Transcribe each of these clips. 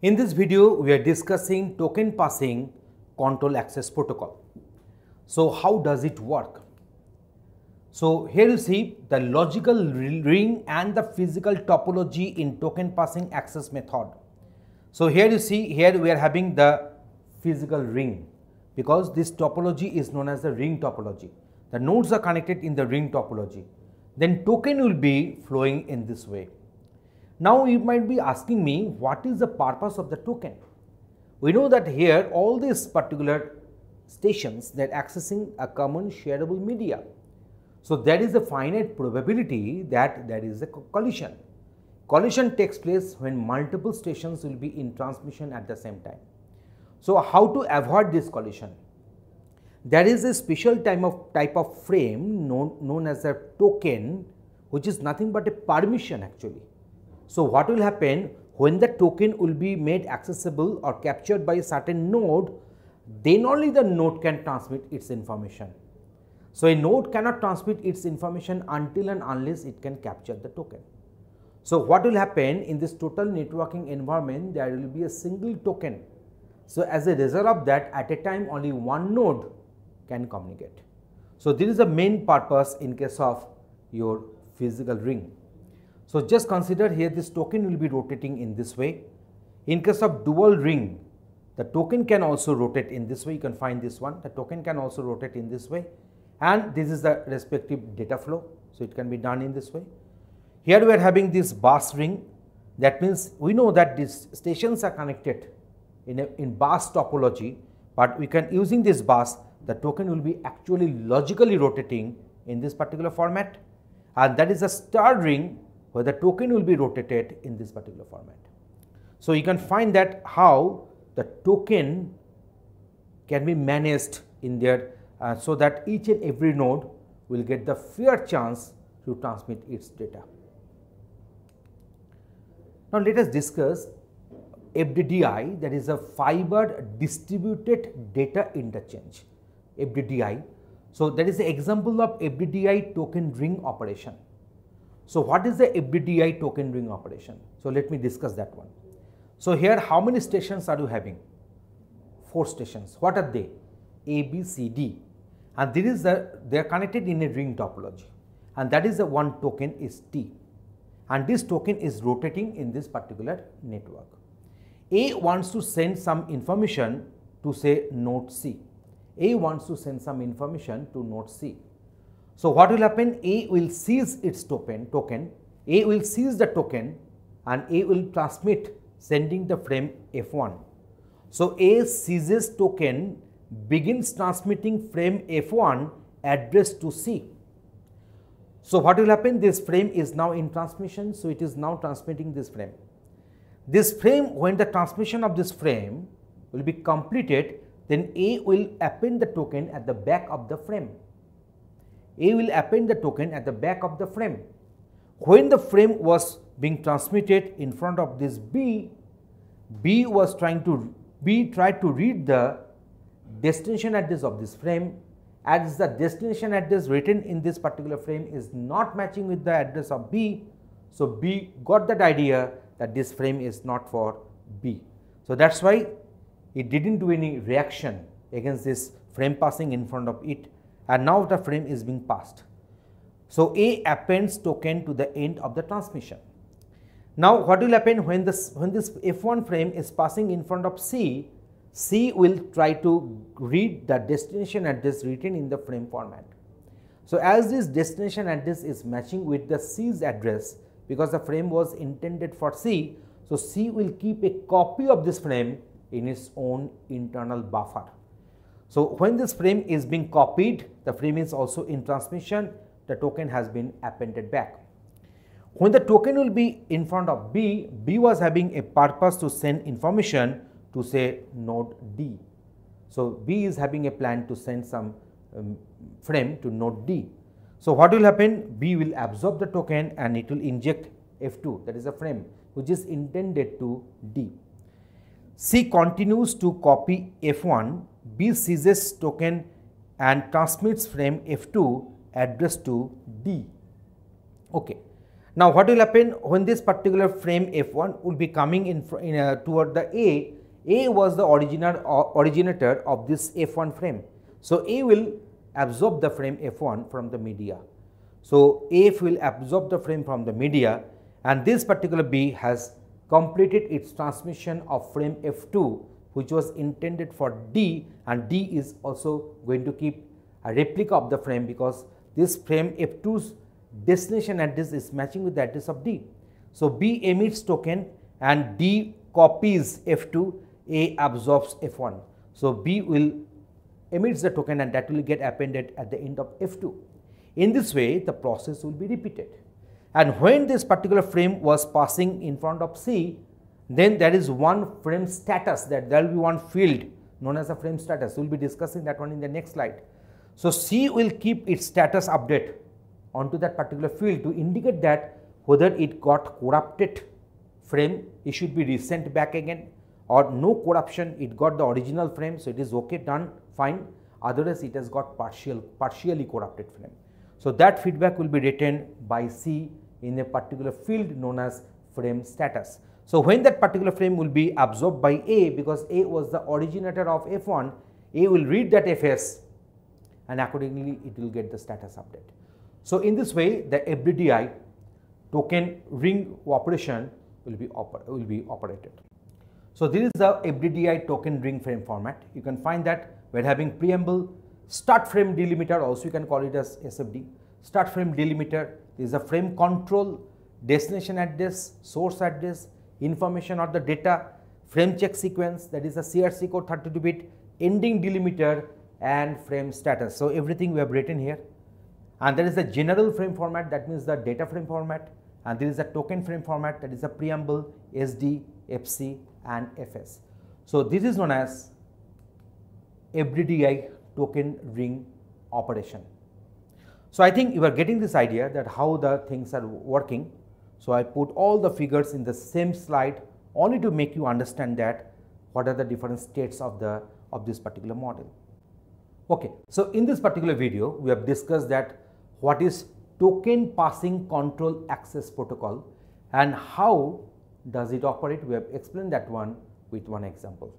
In this video, we are discussing token passing control access protocol. So, how does it work? So, here you see the logical ring and the physical topology in token passing access method. So, here you see here we are having the physical ring because this topology is known as the ring topology. The nodes are connected in the ring topology. Then token will be flowing in this way. Now you might be asking me what is the purpose of the token? We know that here all these particular stations that accessing a common shareable media. So there is a finite probability that there is a collision. Collision takes place when multiple stations will be in transmission at the same time. So how to avoid this collision? There is a special type of type of frame known, known as a token which is nothing but a permission actually. So, what will happen when the token will be made accessible or captured by a certain node, then only the node can transmit its information. So, a node cannot transmit its information until and unless it can capture the token. So, what will happen in this total networking environment, there will be a single token. So, as a result of that, at a time only one node can communicate. So, this is the main purpose in case of your physical ring. So, just consider here this token will be rotating in this way. In case of dual ring, the token can also rotate in this way, you can find this one, the token can also rotate in this way and this is the respective data flow. So, it can be done in this way. Here we are having this bus ring that means we know that these stations are connected in, a, in bus topology, but we can using this bus the token will be actually logically rotating in this particular format and that is a star ring where the token will be rotated in this particular format. So, you can find that how the token can be managed in there uh, so that each and every node will get the fair chance to transmit its data. Now, let us discuss FDDI that is a fiber distributed data interchange FDDI. So, that is the example of FDDI token ring operation. So, what is the FDDI token ring operation? So, let me discuss that one. So, here how many stations are you having? 4 stations. What are they? A, B, C, D and this is the they are connected in a ring topology and that is the one token is T and this token is rotating in this particular network. A wants to send some information to say node C. A wants to send some information to node C. So, what will happen? A will seize its token, token, A will seize the token and A will transmit sending the frame F1. So, A seizes token begins transmitting frame F1 addressed to C. So, what will happen? This frame is now in transmission. So, it is now transmitting this frame. This frame when the transmission of this frame will be completed then A will append the token at the back of the frame. A will append the token at the back of the frame. When the frame was being transmitted in front of this B, B was trying to B tried to read the destination address of this frame as the destination address written in this particular frame is not matching with the address of B. So, B got that idea that this frame is not for B. So, that is why it did not do any reaction against this frame passing in front of it and now the frame is being passed. So, A appends token to the end of the transmission. Now, what will happen when this when this F1 frame is passing in front of C, C will try to read the destination address written in the frame format. So, as this destination address is matching with the C's address because the frame was intended for C, so C will keep a copy of this frame in its own internal buffer. So, when this frame is being copied, the frame is also in transmission, the token has been appended back. When the token will be in front of B, B was having a purpose to send information to say node D. So, B is having a plan to send some um, frame to node D. So, what will happen? B will absorb the token and it will inject F2 that is a frame which is intended to D. C continues to copy F1 B seizes token and transmits frame F2 address to D. Okay. Now what will happen when this particular frame F1 will be coming in, in uh, toward the A, A was the original uh, originator of this F1 frame. So A will absorb the frame F1 from the media. So F will absorb the frame from the media and this particular B has completed its transmission of frame F2 which was intended for D and D is also going to keep a replica of the frame because this frame F2's destination address is matching with the address of D. So, B emits token and D copies F2, A absorbs F1. So, B will emits the token and that will get appended at the end of F2. In this way, the process will be repeated. And when this particular frame was passing in front of C, then there is one frame status that there will be one field known as a frame status. We will be discussing that one in the next slide. So, C will keep its status update onto that particular field to indicate that whether it got corrupted frame, it should be resent back again or no corruption, it got the original frame. So, it is okay done fine otherwise it has got partial partially corrupted frame. So, that feedback will be written by C in a particular field known as frame status. So, when that particular frame will be absorbed by A because A was the originator of F1, A will read that FS and accordingly it will get the status update. So, in this way the FDDI token ring operation will be, will be operated. So, this is the FDDI token ring frame format. You can find that are having preamble, start frame delimiter also you can call it as SFD, start frame delimiter, is a frame control, destination address, source address, information or the data, frame check sequence that is a CRC code 32 bit, ending delimiter and frame status. So, everything we have written here and there is a general frame format that means the data frame format and there is a token frame format that is a preamble, SD, FC and FS. So, this is known as FDDI token ring operation. So, I think you are getting this idea that how the things are working. So, I put all the figures in the same slide only to make you understand that what are the different states of the of this particular model. Okay. So, in this particular video we have discussed that what is token passing control access protocol and how does it operate we have explained that one with one example.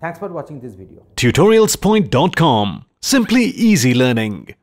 Thanks for watching this video. Tutorialspoint.com Simply easy learning.